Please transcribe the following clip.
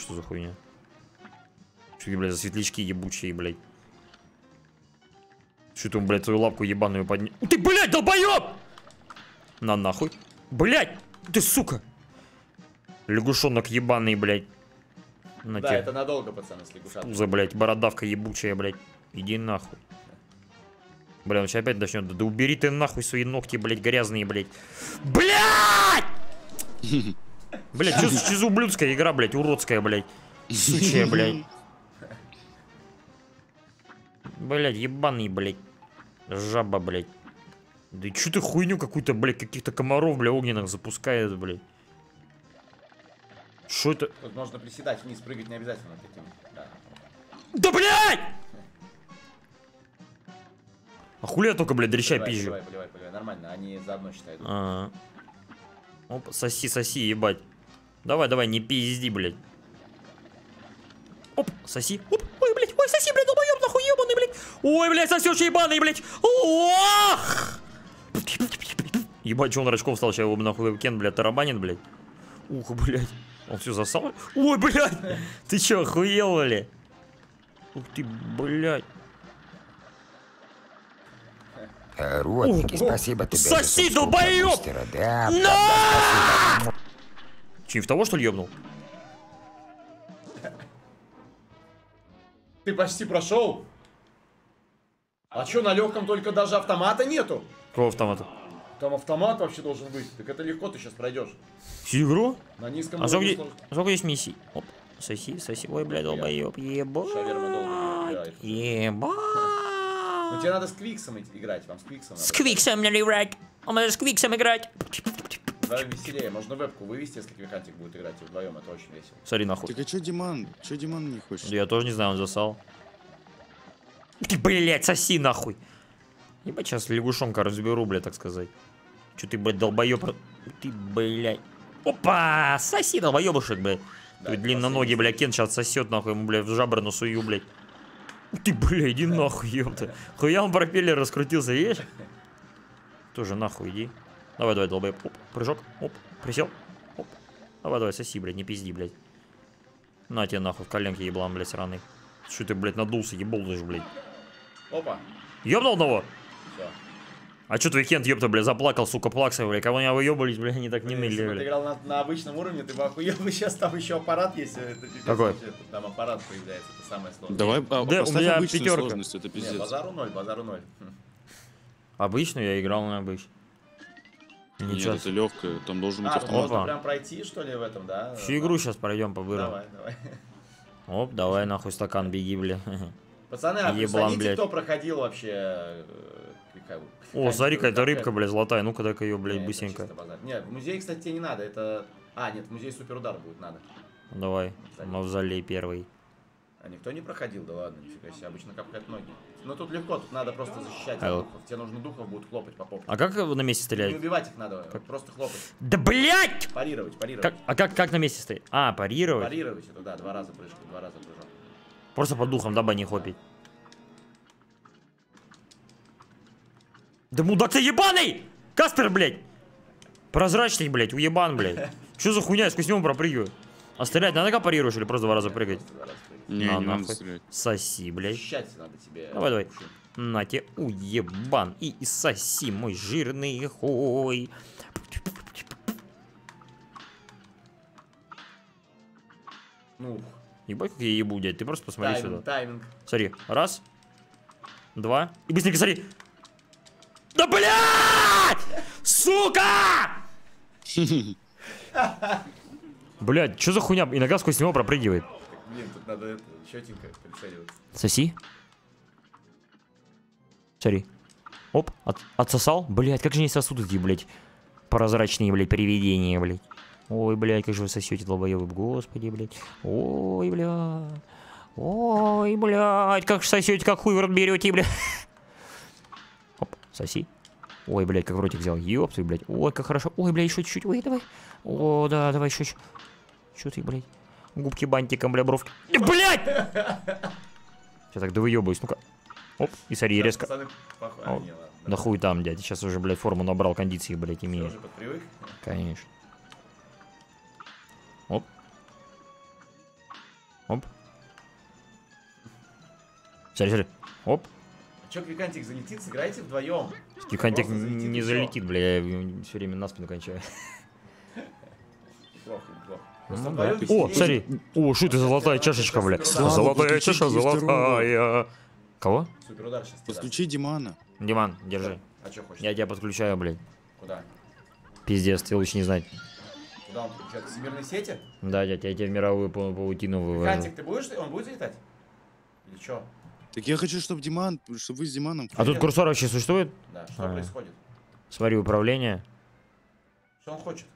Что за хуйня? Что, блядь, за светлячки ебучие, блядь? Что ты, блядь, твою лапку ебаную поднял? Ты, блядь, долбоёб! На нахуй. Блядь, ты сука! Лягушонок ебаный, блядь. На Да, тебе. это надолго, пацаны, с лягушаткой. Пузо, блядь, бородавка ебучая, блядь. Иди нахуй. Бля, он сейчас опять начнет. Да убери ты нахуй свои ногти, блядь, грязные, блядь. Блядь! Блядь, что, за- ублюдская игра, блядь, уродская, блядь. Сучая, блядь. Блядь, ебаный, блядь. Жаба, блядь. Да чё ты хуйню какую-то, блядь, каких-то комаров, бля, огненных запускает, блядь. Что это? Тут можно приседать вниз, прыгать не обязательно этим. Да. Да, блядь! А хули я только, блядь, дрища пизжу? поливай, поливай, поливай. Нормально, они заодно считают. А. Оп, соси, соси, ебать. Давай, давай, не пизди, блядь. Оп, соси. Оп, ой, блядь, ой, соси, блядь, долбоёб, нахуй ебаный, блядь. Ой, блядь, сосёшь ебаный, блядь. Ох! Ебать, что он рачком стал, сейчас его нахуй вебкен, блядь, тарабанит, блядь. Ух, блядь. Он все засал. Ой, блядь. Ты чё, охуел, блядь? Ух ты, блядь. Ротники, О, спасибо тебе соси, долбоёб! Да, Че, в того, что ли, ебнул? Ты почти прошел? А чё, на легком только даже автомата нету? Какого автомата? Там автомат вообще должен быть. Так это легко ты сейчас пройдешь. Всю игру? На низком А сколько, сложно. сколько есть миссий? Оп, соси, соси. Ой, блядь, долбоёб, долго ебать. Ну тебе надо с Квиксом играть, вам с Квиксом надо. С Квиксом надо играть. А надо с Квиксом играть. Вдвоем веселее, можно вебку вывести, если Квикантик будет играть, и вдвоем это очень весело. Смотри, нахуй. Так а чё Диман? Чё Диман не хочет? Я тоже не знаю, он засал. Ты, блядь, соси нахуй. Ебать, сейчас лягушонка разберу, блядь, так сказать. Че ты, блядь, долбоёб? Ты, блядь. Опа! Соси, долбоёбушек, блядь. Да, длинноногий, бля, Кен сейчас сосет, нахуй, ему, бля, в жабры насую, блядь. Ты, бля, иди нахуй, ёпта. Хуя он пропеллер раскрутился, видишь? Тоже нахуй иди. Давай, давай, долбоеб. Оп, прыжок, оп, присел. Оп. Давай, давай, соси, блядь, не пизди, блядь. На тебе, нахуй, в коленке еблан, блядь, сраный. Что ты, блядь, надулся, еболдыш, блядь. Опа, Ёбнул одного? все. А чё твой Кент, ёпта, блядь, заплакал, сука, плакса, блядь. Кого не выёбались, блядь, они так не Если ныли, бы ты блядь. играл на, на обычном уровне, ты бы охуел, бы сейчас там еще аппарат есть. Это пипец Какой? вообще. Там аппарат появляется, это самое сложное. Давай а, Да, у меня обычную пятерка. сложность, это Нет, пиздец. базару ноль, базару ноль. Обычно я играл на обычно. Нет, Ничего. это легкое, там должен быть А, автомат. можно прям пройти, что ли, в этом, да? Всю игру сейчас пройдем по выру. Давай, давай. Оп, давай нахуй стакан беги, бля. Пацаны, а Еблан, блядь. кто проходил вообще... э, О, смотри, какая-то как- рыбка, блядь, золотая. Ну-ка, дай-ка ее, Не, блядь, быстренько. Нет, в музей, кстати, тебе не надо, это... А, нет, в музей суперудар будет надо. Давай, мавзолей первый. А никто не проходил, да ладно, нифига себе, обычно капкают ноги. Ну тут легко, тут надо просто защищать А, духов. Тебе нужно духов будут хлопать по попке. А как на месте Не стрелять? убивать их надо, просто хлопать. Да, блядь! Парировать, парировать. Как, а как, как на месте стоит? А, парировать? Парировать это, да, два раза прыжка, два раза прыжок. Просто по духам, дабы не хлопить. Да мудак ты ебаный! Каспер, блядь! Прозрачный, блядь, уебан, блядь. Что за хуйня, я сквозь него пропрыгиваю? А стрелять надо, как парируешь, или просто два раза прыгать? Не, На не надо нахуй. стрелять. Соси, блядь. Защищать надо тебе. Давай, давай. На тебе, уебан, и соси мой жирный хуй. Ну, Ебать, как я ебу, дядь, ты просто посмотри тайминг, сюда. тайминг. Смотри, раз, два, и быстренько смотри. Да блядь! Сука! Блядь, что за хуйня? Иногда сквозь него пропрыгивает. Блин, тут надо это, четенько прицеливаться. Соси. Смотри. Оп, от- отсосал. Блядь, как же не сосуды такие, блядь. Прозрачные, блядь, привидения, блядь. Ой, блядь, как же вы сосете, долбоёбы, господи, блядь. Ой, блядь. Ой, блядь, как же сосете, как хуй в рот берете, блядь. Оп, соси. Ой, блядь, как в ротик взял. Твою, блядь. Ой, как хорошо. Ой, блядь, еще чуть-чуть. Ой, давай. О, да, давай еще чуть. Чё ты, блядь? Губки бантиком, бля, бровки. Э, Блядь! Сейчас так довыебаюсь, ну-ка. Оп, и Так, резко. пацаны, похуй. А, не, ладно. Да хуй там, дядя, сейчас уже, блядь, форму набрал, кондиции, блядь, Ты имею. уже подпривык? Конечно. Оп. Оп. Смотри, смотри. Оп. А чё, Квикантик залетит, сыграйте вдвоем. Залетит не и залетит, бля, я все время на спину кончаю. О, смотри. О, что это золотая чашечка, бля. Золотая чаша, золотая. Кого? Суперудар сейчас. Подключи Димана. Диман. Держи. А чё хочешь? Я тебя подключаю, блядь. Куда? Пиздец, ты лучше не знать. Куда он подключает? К всемирной сети? Да, дядь, я тебя в мировую пау- паутину вывожу. Квикантик, ты будешь? Он будет залетать? Или чё? Так я хочу, чтобы Диман, чтобы вы с Диманом... А тут курсор вообще существует? Да, что А. происходит? Смотри, управление. Что он хочет?